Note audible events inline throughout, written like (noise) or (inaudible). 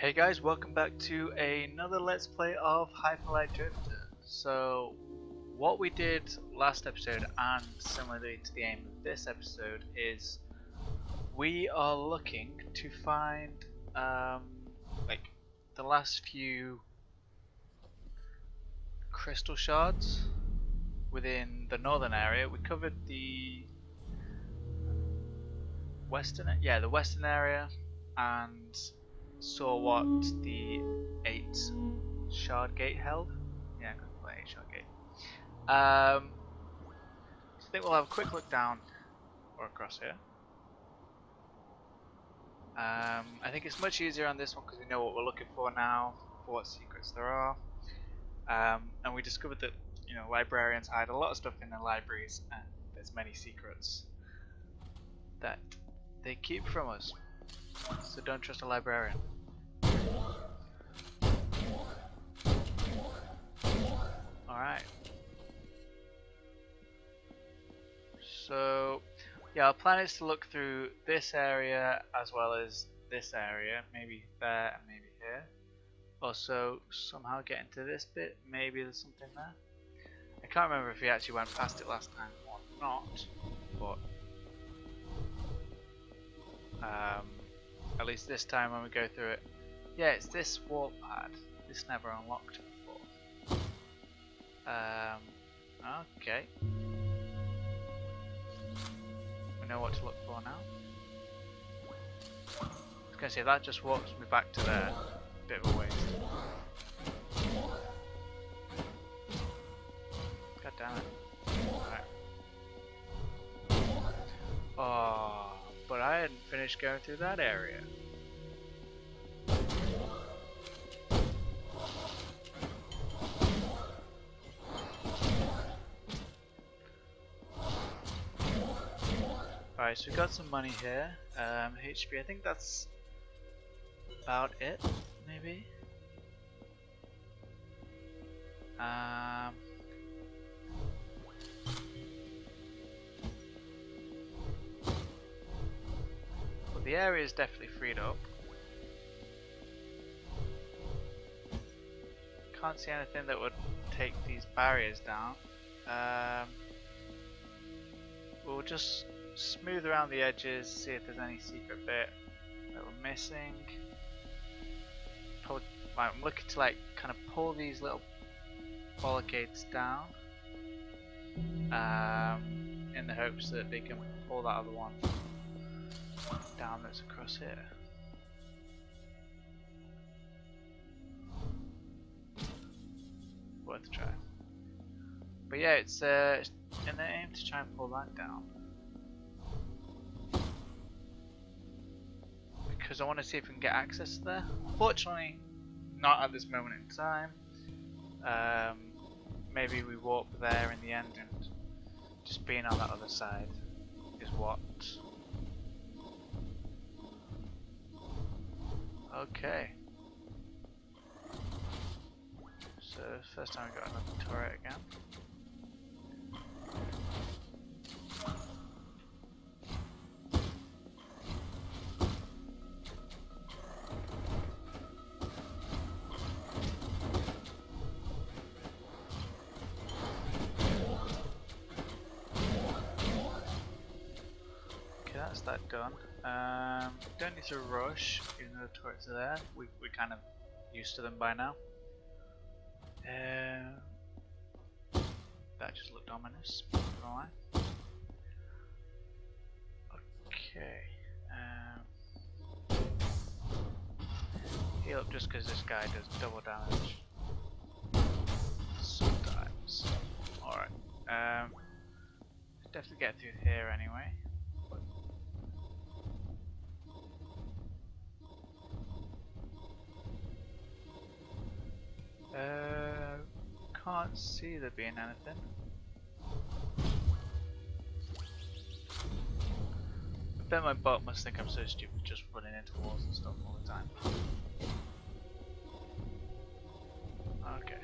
Hey guys, welcome back to another Let's Play of Hyper Light Drifter. So, what we did last episode, and similarly to the aim of this episode, is we are looking to find, um, like, the last few crystal shards within the northern area. We covered the western, yeah, the western area, and saw what the eight shard gate held. Yeah, I could eight shard gate. Um, so I think we'll have a quick look down or across here. Um, I think it's much easier on this one because we know what we're looking for now, for what secrets there are. Um, and we discovered that you know librarians hide a lot of stuff in their libraries, and there's many secrets that they keep from us. So don't trust a librarian. Alright. So, yeah, our plan is to look through this area as well as this area, maybe there and maybe here. Also, somehow get into this bit, maybe there's something there. I can't remember if we actually went past it last time or not, but um, at least this time when we go through it. Yeah, it's this warp pad. This never unlocked before. Um, okay. We know what to look for now. I was going to say, that just walks me back to there. Bit of a waste. God damn it. Alright. Oh, but I hadn't finished going through that area. Alright, so we got some money here. Um, HP, I think that's about it, maybe. Um, well, the area is definitely freed up. Can't see anything that would take these barriers down. Um, we'll just smooth around the edges, see if there's any secret bit that we're missing. Probably, I'm looking to like kind of pull these little bollards down um, in the hopes that they can pull that other one down that's across here. Worth a try. But yeah, it's uh, the aim to try and pull that down. because I want to see if we can get access there. Unfortunately, not at this moment in time. Um, maybe we walk there in the end and just being on that other side is what. Okay. So first time we got another turret again. Um, don't need to rush, even though the turrets are there. We, we're kind of used to them by now. Uh, that just looked ominous, not Okay. Um, heal up just because this guy does double damage. Sometimes. Alright. Um, definitely get through here anyway. Uh, can't see there being anything. I bet my bot must think I'm so stupid just running into walls and stuff all the time. Okay.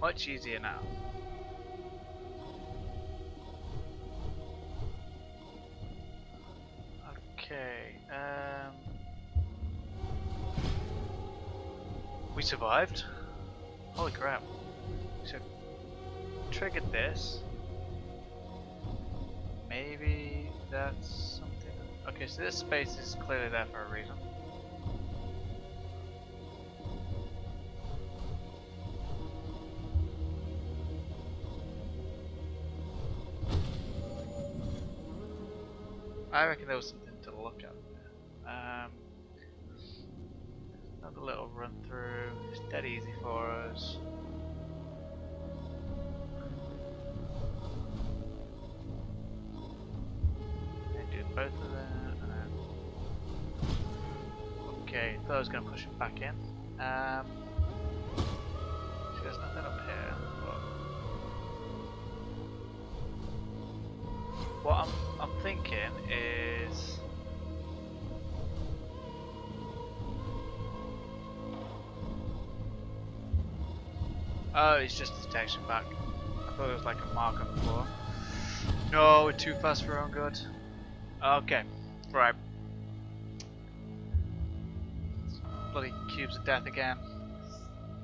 Much easier now. Okay. Um, we survived. Holy crap! So triggered this. Maybe that's something. Okay, so this space is clearly there for a reason. I reckon there was something to look at. Um, another little run through. It's dead easy for us. And do both of them, and then. Okay, thought I was going to push it back in. Um, there's nothing up here. But what I'm I'm thinking is. Oh, it's just a detection back. I thought it was like a mark on the floor. No, we're too fast for our own good. Okay, right. Bloody cubes of death again.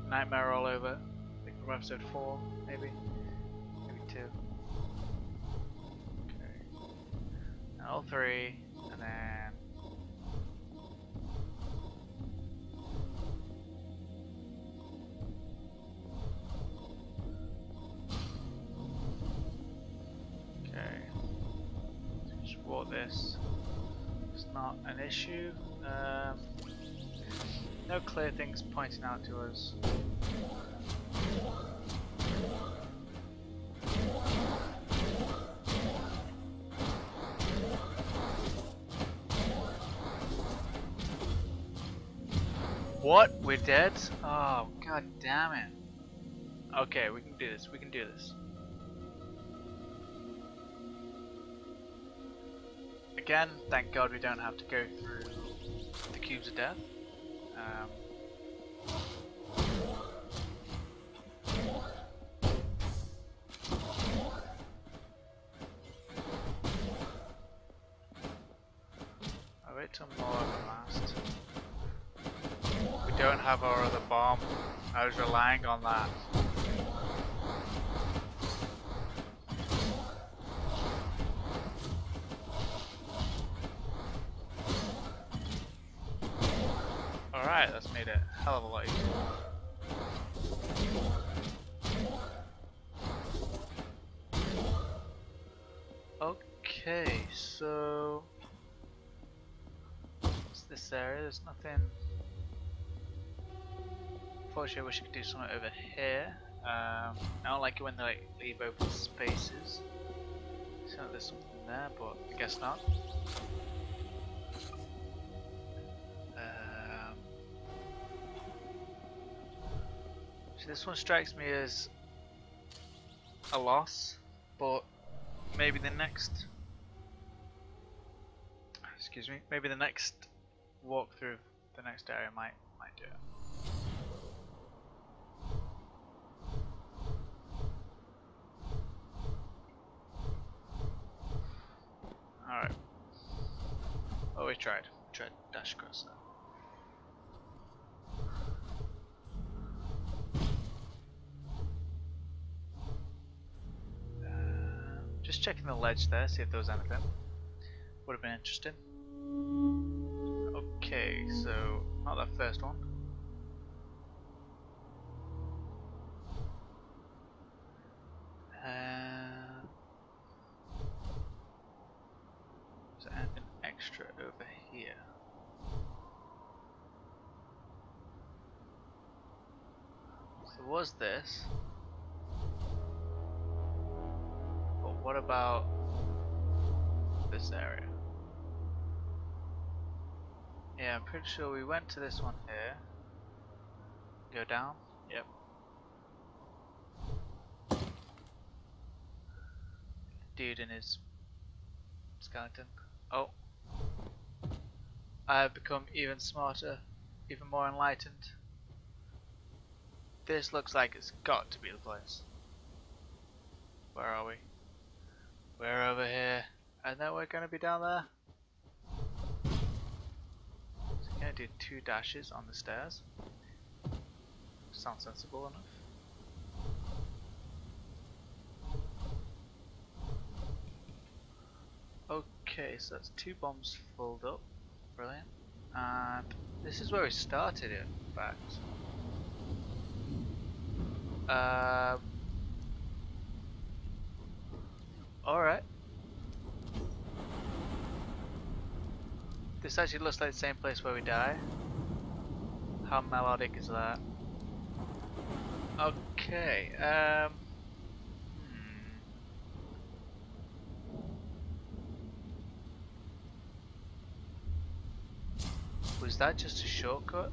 Nightmare all over. I think from episode 4, maybe. Maybe 2. Okay. All three, and then. This. It's not an issue. Um, no clear things pointing out to us. What? We're dead? Oh, god damn it. Okay, we can do this. We can do this. Again, thank god we don't have to go through the cubes of death. Um, hell of a easier. Okay, so what's this area? There's nothing. Unfortunately, I wish I could do something over here. Um, I don't like it when they like leave open spaces. So there's something there, but I guess not. This one strikes me as a loss, but maybe the next. Excuse me. Maybe the next walkthrough, the next area might might do it. Alright. Oh, we tried. We tried dash across that. Uh, just checking the ledge there, see if there was anything. Would have been interesting. Okay, so not that first one. Uh, is there anything extra over here? So was this? About this area? Yeah, I'm pretty sure we went to this one here. Go down? Yep. Dude in his skeleton. Oh. I have become even smarter, even more enlightened. This looks like it's got to be the place. Where are we? We're over here. And then we're gonna be down there? gonna do two dashes on the stairs. Sounds sensible enough. Okay, so that's two bombs filled up. Brilliant. And this is where we started in fact. Um, Alright. This actually looks like the same place where we die. How melodic is that? Okay, um... hmm. Was that just a shortcut?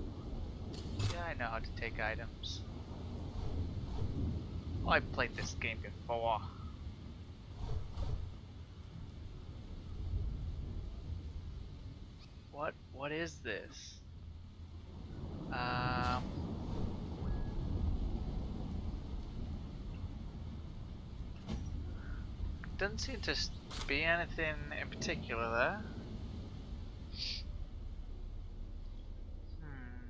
Yeah, I know how to take items. I played this game before. What what is this? Um Doesn't seem to be anything in particular there. Hmm.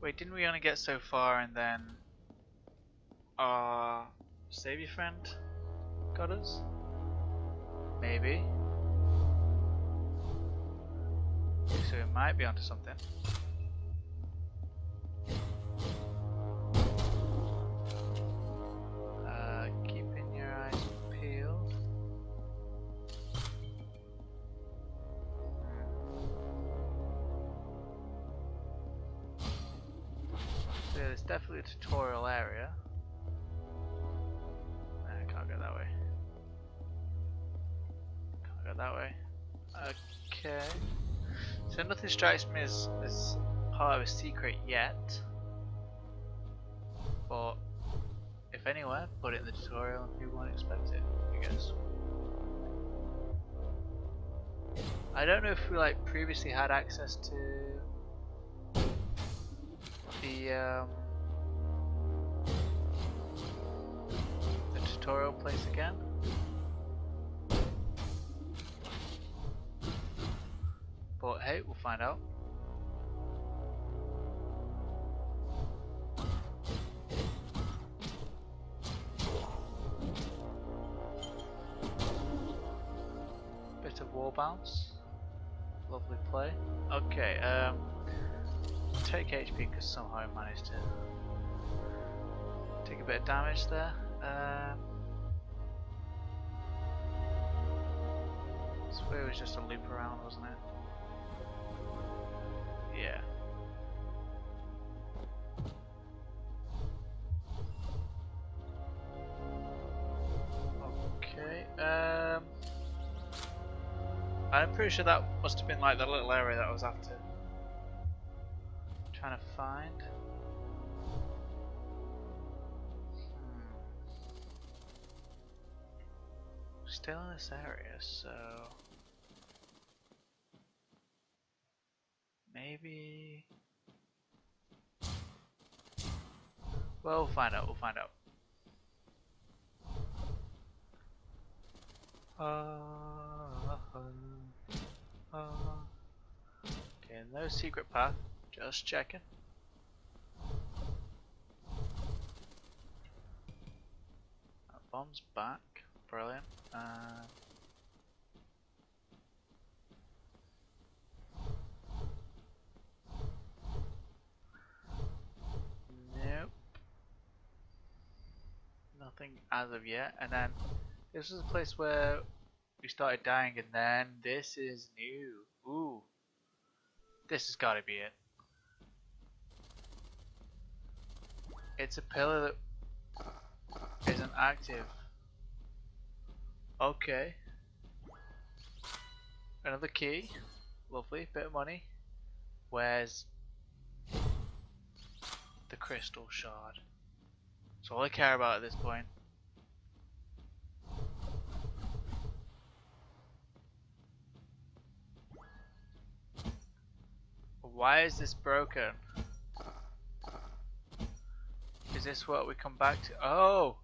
Wait, didn't we only get so far and then our savior friend got us? Maybe. So we might be onto something. Uh, keeping your eyes peeled. So yeah, definitely a tutorial area. Nah, I can't go that way. Can't go that way. Okay. So nothing strikes me as, as part of a secret yet. But if anywhere, put it in the tutorial and people won't expect it, I guess. I don't know if we like previously had access to the um, the tutorial place again. But hey, we'll find out. Bit of wall bounce. Lovely play. Okay, um, take HP because somehow I managed to take a bit of damage there. Um, this way was just a loop around, wasn't it? Yeah. Okay, um... I'm pretty sure that must have been like the little area that I was after. Trying to find. Hmm. Still in this area, so... Maybe... Well, we'll find out, we'll find out. Uh, uh, okay, no secret path, just checking. That bomb's back, brilliant. Uh, Nothing as of yet. And then this is a place where we started dying and then this is new. Ooh. This has got to be it. It's a pillar that isn't active. Okay. Another key. Lovely. Bit of money. Where's the crystal shard. That's all I care about at this point. Why is this broken? Is this what we come back to? Oh!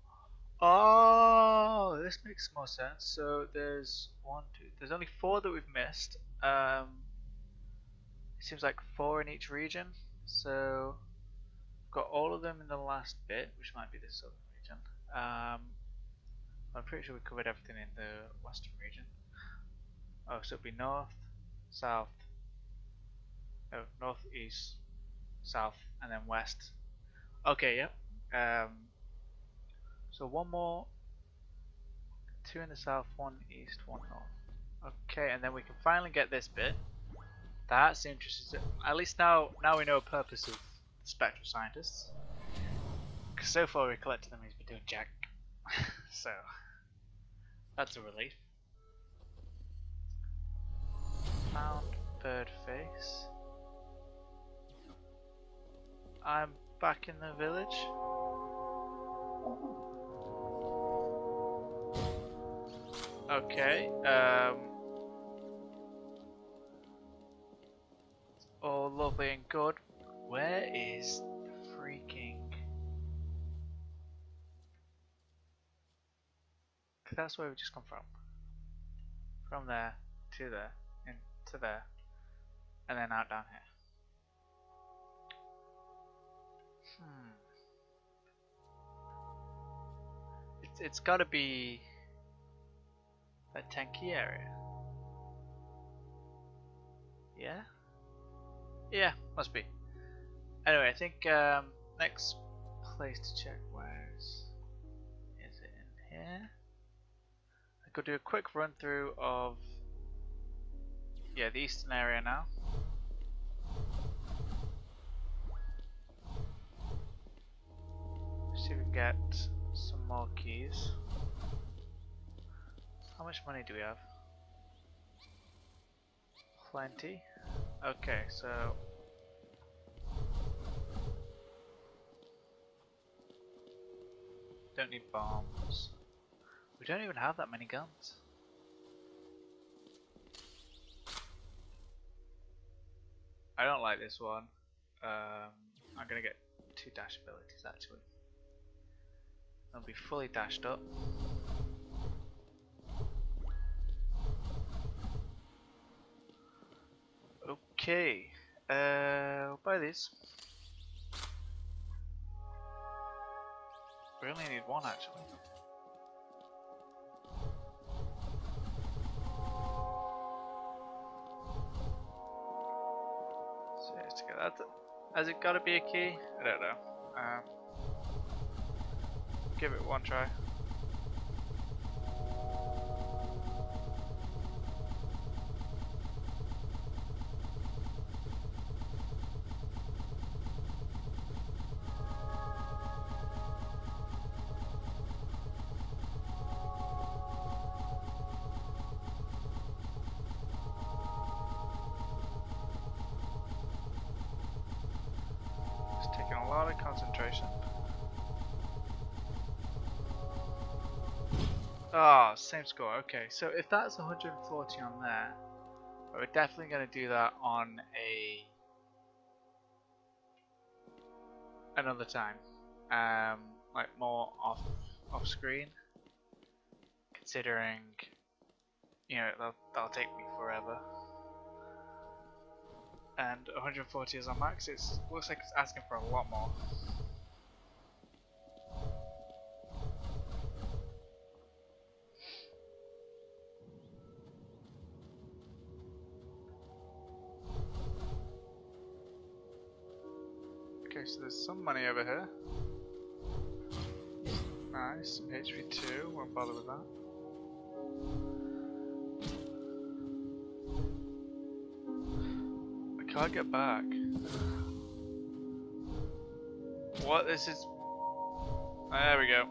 Oh! This makes more sense. So there's one, two, there's only four that we've missed. Um, it seems like four in each region. So got all of them in the last bit, which might be the southern region. Um, I'm pretty sure we covered everything in the western region. Oh, so it'll be north, south, oh, north, east, south, and then west. Okay, yep. Um, so one more, two in the south, one east, one north. Okay, and then we can finally get this bit. That's interesting. At least now, now we know the purpose of spectral scientists. Because so far we collected them, he's been doing jack. (laughs) so, that's a relief. Found bird face. I'm back in the village. Okay, um, all lovely and good. Where is the freaking... That's where we just come from. From there, to there, and to there, and then out down here. Hmm. It's, it's gotta be a tanky area. Yeah? Yeah, must be. Anyway, I think um, next place to check where's is it in here? I could do a quick run through of yeah the eastern area now. Get some more keys. How much money do we have? Plenty. Okay, so don't need bombs. We don't even have that many guns. I don't like this one. Um, I'm gonna get two dash abilities actually. I'll be fully dashed up. Okay, uh, I'll buy this. We only need one actually. So let's get that. Has it got to be a key? I don't know. Um, give it one try. Score. Okay, so if that's 140 on there, we're definitely going to do that on a another time, um, like more off off screen. Considering, you know, that'll, that'll take me forever and 140 is on max, it looks like it's asking for a lot more. Some money over here. Nice, HP 2, won't bother with that. I can't get back. What? This is... Ah, there we go.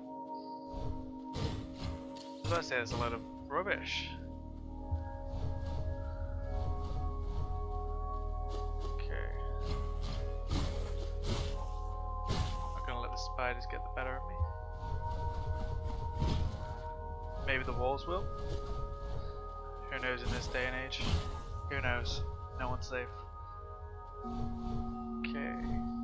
I was say there's a lot of rubbish. Get the better of me. Maybe the walls will? Who knows in this day and age? Who knows? No one's safe. Okay.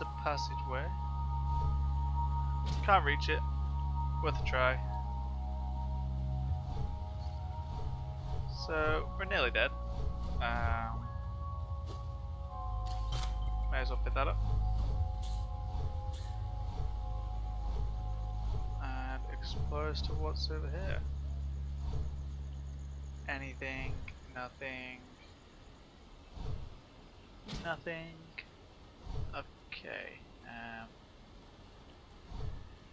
A passageway. Can't reach it. Worth a try. So, we're nearly dead. Um, may as well pick that up. And explore as to what's over here. Anything, nothing, nothing. Okay. Um,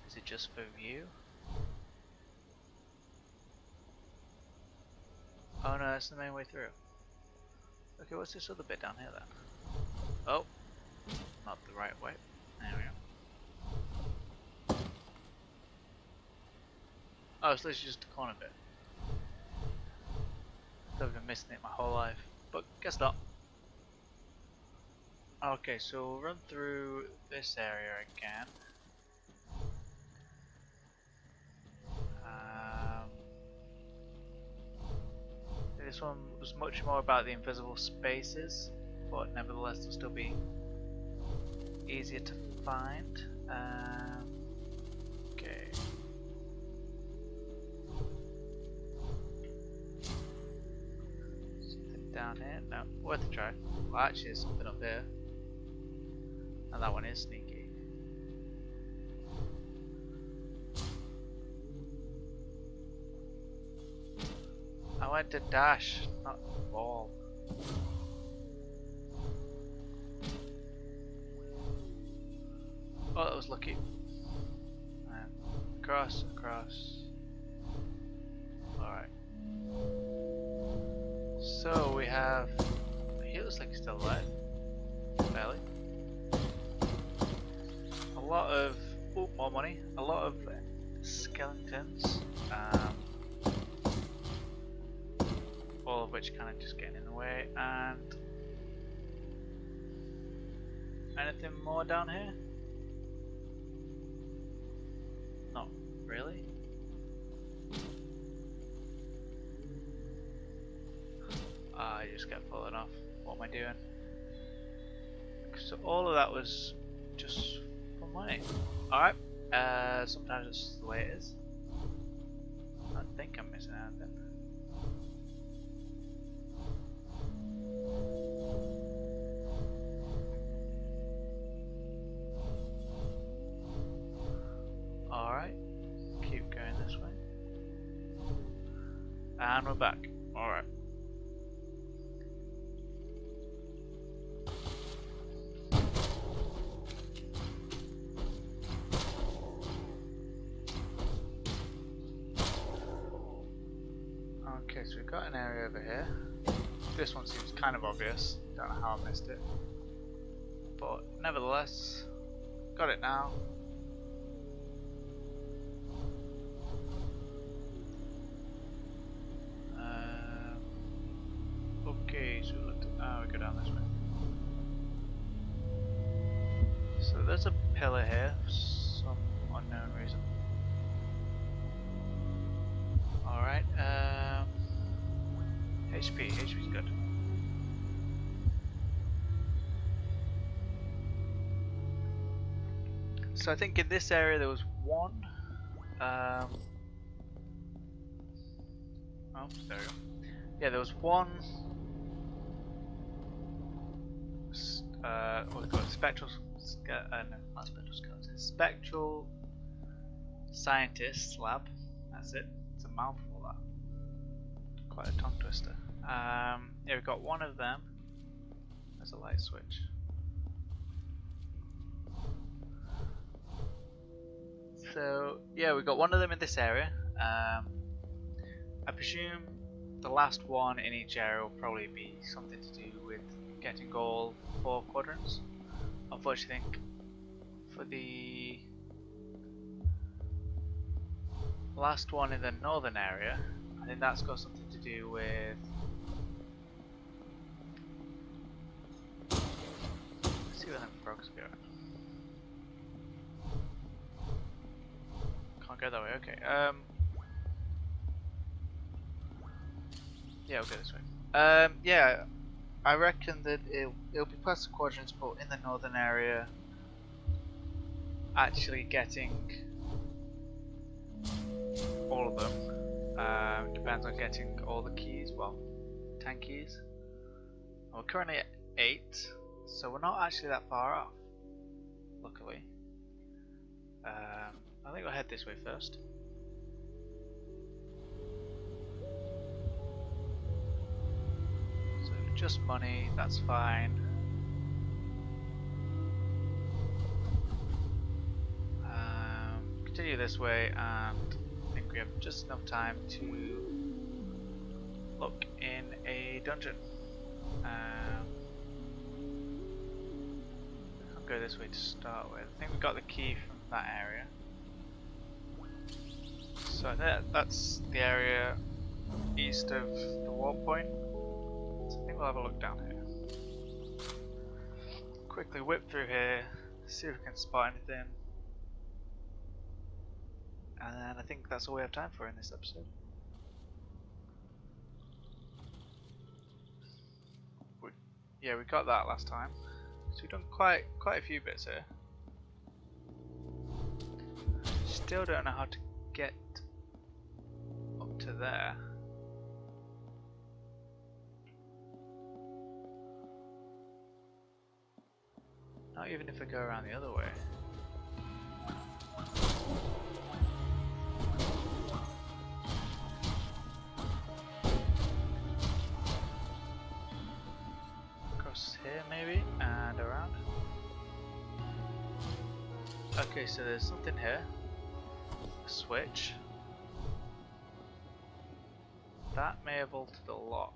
is it just for view? Oh no, that's the main way through. Okay, what's this other bit down here then? Oh, not the right way. There we go. Oh, so this is just a corner bit. I've been missing it my whole life, but guess not. Okay, so we'll run through this area again. Um, this one was much more about the invisible spaces, but nevertheless it'll still be easier to find. Um, okay. Something down here? No, worth a try. Well, actually, there's something up there. And that one is sneaky. I went to dash, not ball. Oh, that was lucky. Across, cross. Alright. So we have. He looks like he's still alive. Lot of oh, more money, a lot of skeletons, um, all of which kind of just getting in the way, and anything more down here? Not really. I just kept falling off. What am I doing? So all of that was just money. Alright, uh, sometimes it's the way it is. I think I'm missing anything. Alright, keep going this way. And we're back. Alright. Kind of obvious. Don't know how I missed it. But nevertheless, got it now. So I think in this area there was one. Um, oh, there we go. Yeah, there was one. Uh, what's it called? Spectral. Uh, no, not spectral skeleton. Spectral scientist lab. That's it. It's a mouthful. That. Quite a tongue twister. Um, yeah, we've got one of them. There's a light switch. So, yeah, we've got one of them in this area. Um, I presume the last one in each area will probably be something to do with getting all four quadrants. Unfortunately, I think for the last one in the northern area, I think that's got something to do with see where them frogs go. Can't go that way, okay. Um, yeah, we'll go this way. Um, yeah, I reckon that it, it'll be past the quadrants, but in the northern area, actually getting all of them um, depends on getting all the keys, well, 10 keys. We're currently at 8, so we're not actually that far off, luckily. Um, I think we'll head this way first. So just money, that's fine. Um, continue this way and I think we have just enough time to look in a dungeon. Um, I'll go this way to start with. I think we got the key from that area. So that, that's the area east of the warp point. So I think we'll have a look down here. Quickly whip through here, see if we can spot anything. And I think that's all we have time for in this episode. We, yeah, we got that last time. So we've done quite quite a few bits here. Still don't know how to get there. Not even if I go around the other way. Across here maybe, and around. Okay, so there's something here. A switch. That may have altered a lot.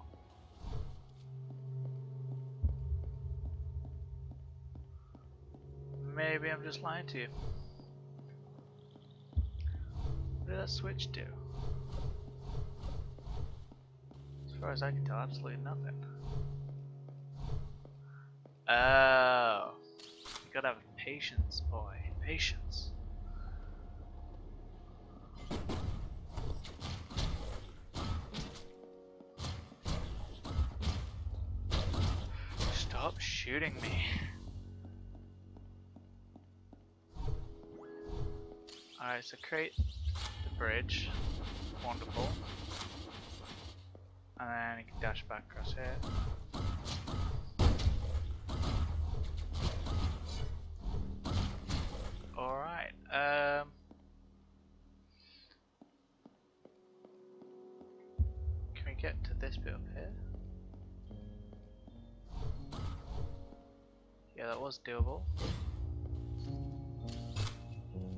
Maybe I'm just lying to you. What did that switch do? As far as I can tell, absolutely nothing. Oh. You gotta have patience, boy. Patience. Shooting me. Alright, so create the bridge. Wonderful. And then you can dash back across here. Was doable.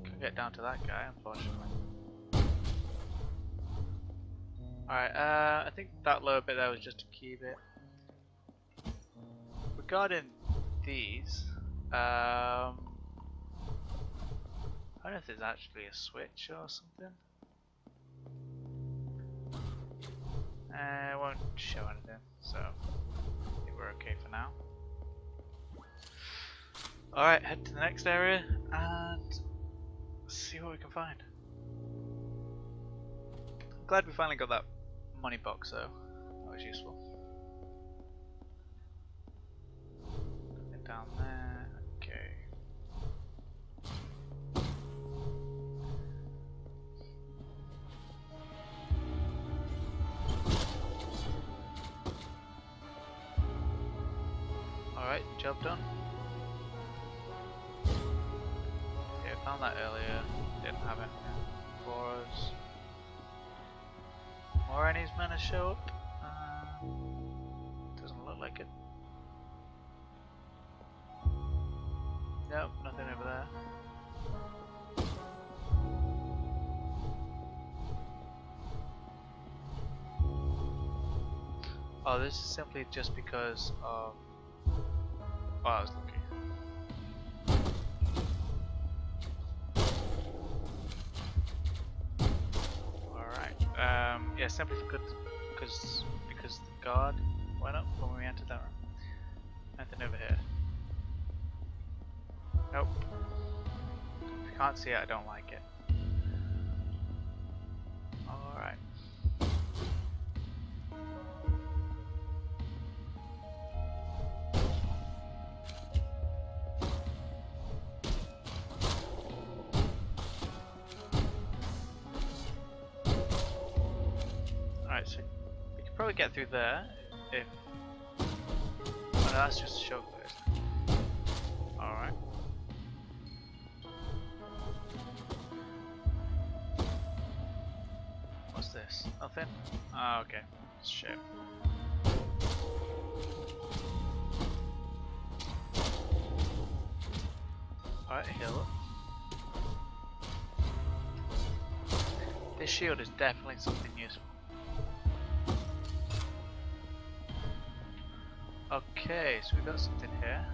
Can get down to that guy, unfortunately. Alright, uh, I think that lower bit there was just a key bit. Regarding these, um, I don't know if there's actually a switch or something. Uh, it won't show anything, so I think we're okay for now. Alright, head to the next area and see what we can find. I'm glad we finally got that money box though. That was useful. Down there. Okay. Alright, job done. Found that earlier. Didn't have it for us. More enemies gonna show up? Uh, doesn't look like it. Nope, nothing over there. Oh, this is simply just because of. Oh, I was lucky. Um, yeah, simply because because because the guard went up when we entered that room. Nothing over here. Nope. If you can't see it, I don't like it. Alright. Get through there if. Oh, no, that's just a shortcut. Alright. What's this? Nothing? Oh, okay. Shit. Alright, heal This shield is definitely something useful. Okay, so we got something here.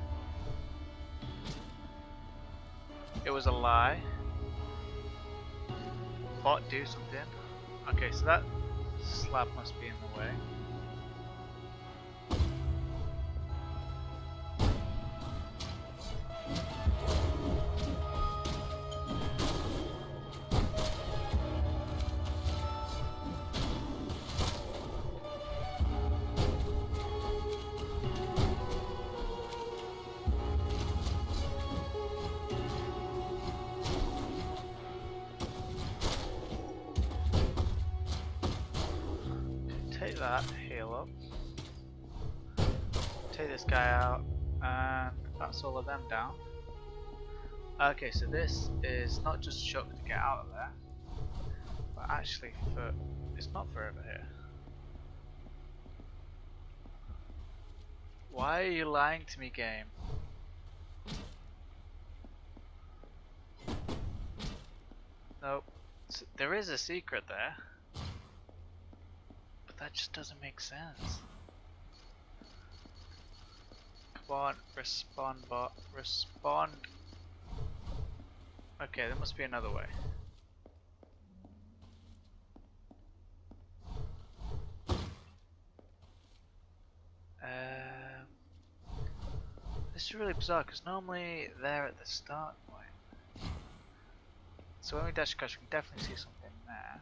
It was a lie. Bot do something. Okay, so that slab must be in the way. Okay, so this is not just shock to get out of there, but actually for it's not for over here. Why are you lying to me, game? Nope. S there is a secret there. But that just doesn't make sense. Come on, respond bot, respond. Okay, there must be another way. Um, this is really bizarre because normally they're at the start point. So when we dash across, we can definitely see something there.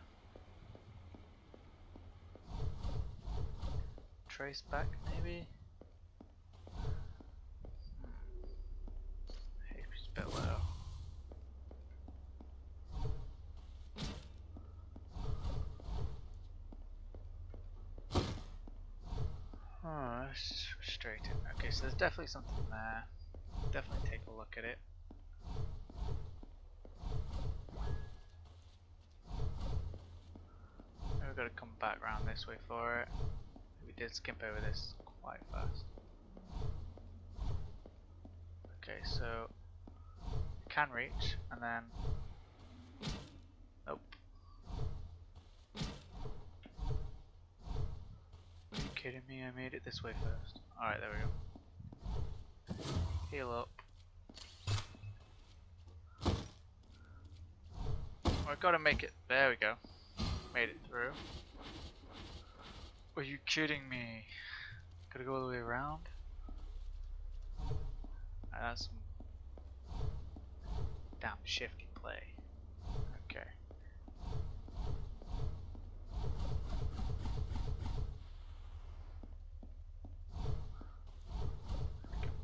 Trace back, maybe? Hmm. HP's a bit low. Oh, Okay, so there's definitely something there. Definitely take a look at it. We've got to come back round this way for it. We did skip over this quite fast. Okay, so can reach and then nope. Are you kidding me? I made it this way first. Alright, there we go. Heal up. I've got to make it. There we go. Made it through. Are you kidding me? Gotta go all the way around? That's some damn shifty play. Okay.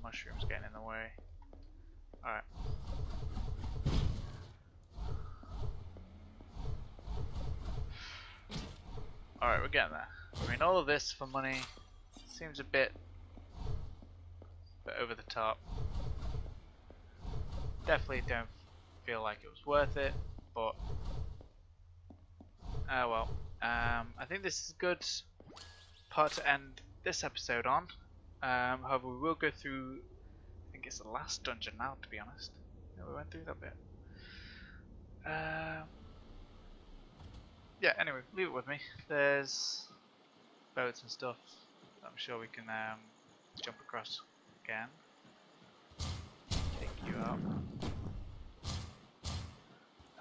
Mushrooms getting in the way. Alright. Getting there. I mean, all of this for money seems a bit, bit over the top. Definitely don't feel like it was worth it, but oh well. Um, I think this is a good part to end this episode on. Um, however, we will go through. I think it's the last dungeon now, to be honest. We went through that bit. Um, yeah. Anyway, leave it with me. There's boats and stuff. I'm sure we can um, jump across again. Take you out.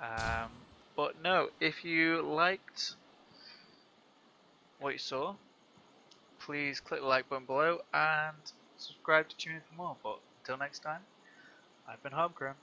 Um, but no, if you liked what you saw, please click the like button below and subscribe to tune in for more. But until next time, I've been Harborcrone.